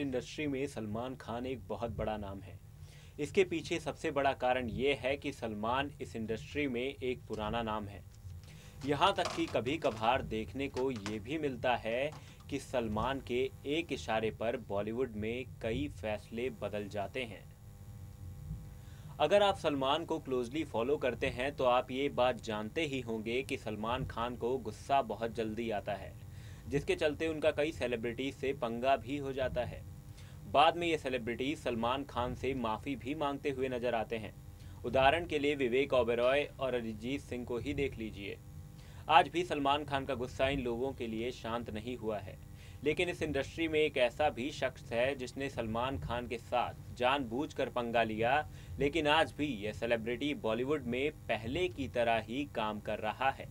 Industry में सलमान खान एक बहुत बड़ा नाम है। इसके पीछे सबसे बड़ा कारण ये है कि सलमान इस इंडस्ट्री में एक पुराना नाम है। यहाँ तक कि कभी कभार देखने को ये भी मिलता है कि सलमान के एक इशारे पर बॉलीवुड में कई फैसले बदल जाते हैं। अगर आप सलमान को क्लोजली फॉलो करते हैं तो आप ये बात जानते ही होंगे कि सलमान खान को गुस्सा बहुत जल्दी आता है। जिसके चलते उनका कई सेलिब्रिटीज से पंगा भी हो जाता है। बाद में ये सेलिब्रिटीज सलमान खान से माफ़ी भी मांगते हुए नज़र आते हैं। उदाहरण के लिए विवेक ओबेरॉय और अरिजीत सिंह को ही देख लीजिए। आज भी सलमान खान का गुस्सा इन लोगों के लिए शांत नहीं हुआ है, लेकिन इस इंडस्ट्री में एक ऐसा भी शख्स है जिसने सलमान खान के साथ जानबूझकर पंगा लिया, लेकिन आज भी यह सेलिब्रिटी बॉलीवुड में पहले की तरह ही काम कर रहा है।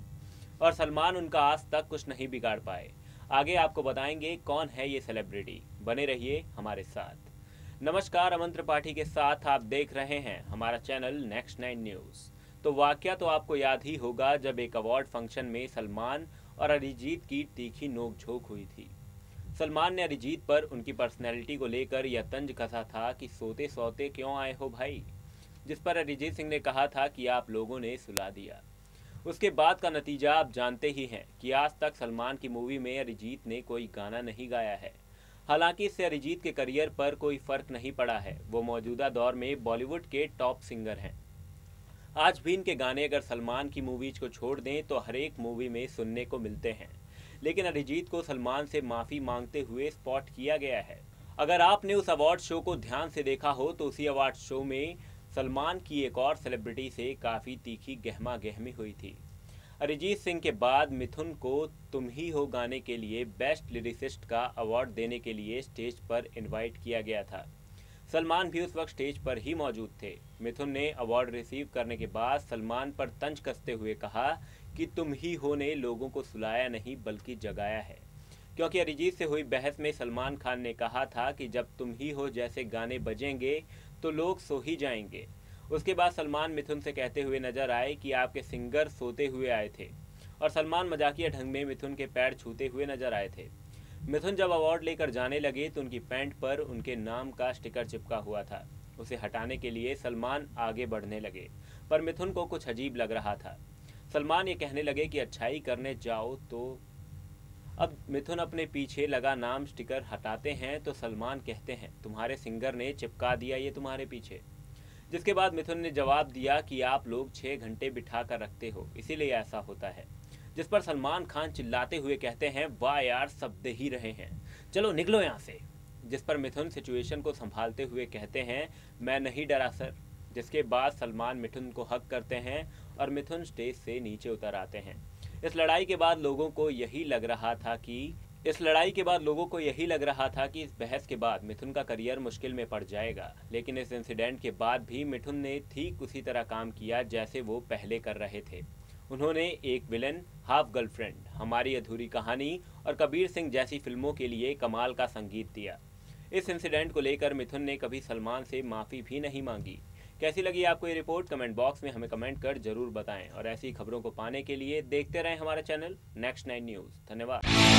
और सलमान उनका आज तक कुछ नहीं बिगाड़ पाए। आगे आपको बताएँगे कौन है ये सेलिब्रिटी बने रहिए हमारे साथ। नमस्कार अमन त्रिपाठी के साथ आप देख रहे हैं हमारा चैनल नेक्स्ट नाइन न्यूज़ तो वाक्य तो आपको याद ही होगा जब एक अवार्ड फ़ंक्शन में सलमान और अरिजीत की तीखी नोक-झोंक हुई थी। सलमान ने अरिजीत पर उनकी पर्सनैलिटी को लेकर यह तंज कसा था कि सोते सोते क्यों आए हो भाई? जिस पर अरिजीत सिंह ने कहा था कि आप लोगों ने सुला दिया। उसके बाद का नतीजा आप जानते ही हैं कि आज तक सलमान की मूवी में अरिजीत ने कोई गाना नहीं गाया है। हालाँकि इससे अरिजीत के करियर पर कोई फ़र्क नहीं पड़ा है। वो मौजूदा दौर में बॉलीवुड के टॉप सिंगर हैं। आज भी इनके गाने अगर सलमान की मूवीज़ को छोड़ दें तो हर एक मूवी में सुनने को मिलते हैं। लेकिन अरिजीत को सलमान से माफ़ी मांगते हुए स्पॉट किया गया है। अगर आपने उस अवार्ड शो को ध्यान से देखा हो तो उसी अवार्ड शो में सलमान की एक और सेलिब्रिटी से काफ़ी तीखी गहमा गहमी हुई थी। अरिजीत सिंह के बाद मिथुन को तुम ही हो गाने के लिए बेस्ट लिरिसिस्ट का अवार्ड देने के लिए स्टेज पर इनवाइट किया गया था। सलमान भी उस वक्त स्टेज पर ही मौजूद थे। मिथुन ने अवार्ड रिसीव करने के बाद सलमान पर तंज कसते हुए कहा कि तुम ही हो ने लोगों को सुलाया नहीं, बल्कि जगाया है। क्योंकि अरिजीत से हुई बहस में सलमान खान ने कहा था कि जब तुम ही हो जैसे गाने बजेंगे तो लोग सो ही जाएँगे। उसके बाद सलमान मिथुन से कहते हुए नज़र आए कि आपके सिंगर सोते हुए आए थे और सलमान मजाकिया ढंग में मिथुन के पैर छूते हुए नज़र आए थे। मिथुन जब अवार्ड लेकर जाने लगे तो उनकी पैंट पर उनके नाम का स्टिकर चिपका हुआ था। उसे हटाने के लिए सलमान आगे बढ़ने लगे, पर मिथुन को कुछ अजीब लग रहा था। सलमान ये कहने लगे कि अच्छाई करने जाओ तो अब मिथुन अपने पीछे लगा नाम स्टिकर हटाते हैं तो सलमान कहते हैं, तुम्हारे सिंगर ने चिपका दिया ये तुम्हारे पीछे। जिसके बाद मिथुन ने जवाब दिया कि आप लोग छः घंटे बिठा कर रखते हो, इसीलिए ऐसा होता है। जिस पर सलमान खान चिल्लाते हुए कहते हैं, वाह यार, सब दे ही रहे हैं। चलो निकलो यहाँ से। जिस पर मिथुन सिचुएशन को संभालते हुए कहते हैं, मैं नहीं डरा, सर। जिसके बाद सलमान मिथुन को हक करते हैं और मिथुन स्टेज से नीचे उतर आते हैं। इस लड़ाई के बाद लोगों को यही लग रहा था कि, इस लड़ाई के बाद लोगों को यही लग रहा था कि इस बहस के बाद मिथुन का करियर मुश्किल में पड़ जाएगा। लेकिन इस इंसिडेंट के बाद भी मिथुन ने ठीक उसी तरह काम किया जैसे वो पहले कर रहे थे। उन्होंने एक विलन हाफ़ गर्लफ्रेंड हमारी अधूरी कहानी और कबीर सिंह जैसी फ़िल्मों के लिए कमाल का संगीत दिया। इस इंसिडेंट को लेकर मिथुन ने कभी सलमान से माफ़ी भी नहीं मांगी। कैसी लगी आपको ये रिपोर्ट कमेंट बॉक्स में हमें कमेंट कर ज़रूर बताएँ और ऐसी खबरों को पाने के लिए देखते रहें हमारा चैनल नेक्स्ट नाइन न्यूज़ धन्यवाद।